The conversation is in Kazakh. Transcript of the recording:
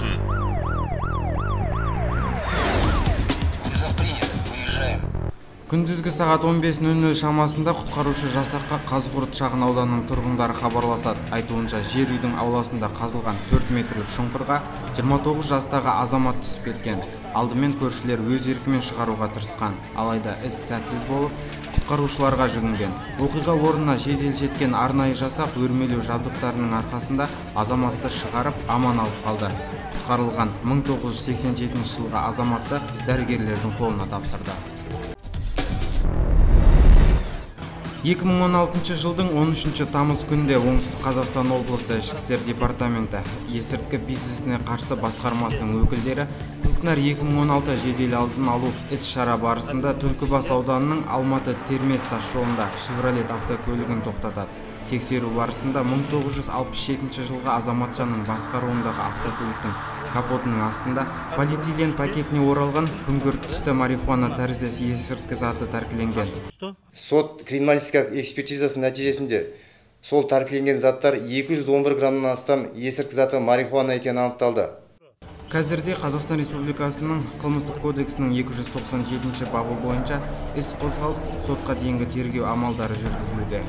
person күндізгі сағат 15.00 шамасында құтқарушы жасаққа қазығұрт шағын ауданының тұрғындары хабарласады. Айтуынша жер үйдің ауласында қазылған 4 метрлік шұңқырға 29 жастағы азамат түсіп кеткен. Алдымен көршілер өз еркімен шығаруға тырысқан. Алайда іс сәтсіз болып құтқарушыларға жүгінген. Оқиға орнына жедел жеткен арнайы жасақ өрмелеу жабдықтарының арқасында азаматты шығарып аман алып қалды. Құтқарылған 1987 жылғы азаматты дәрігерлердің қолына тапсырды. 2016 жылдың 13 тамыз күнде оңтүстік қазақстан облысы ішкі істер департаменті есірткі бизнесіне қарсы басқармасының өкілдері көкнар 2016 жедел алдын алу іс-шара барысында түлкібас ауданының алматы термез тасжолында шевролет автокөлігін тоқтатады. Тексеру барысында 1967 жылғы азаматшаның басқаруындағы автокөліктің капотының астында полиэтилен пакетіне оралған күңгірт түсті марихуана тәріздес есірткі заты тәркіленген. Сот криминалистикалық экспертизасы нәтижесінде сол тәркіленген заттар 211 граммнан астам есірткі заты марихуана екені анықталды. Қазірде қазақстан республикасының қылмыстық кодексінің 297 бабы бойынша іс қозғалып сотқа дейінгі тергеу амалдары жүргізілуде.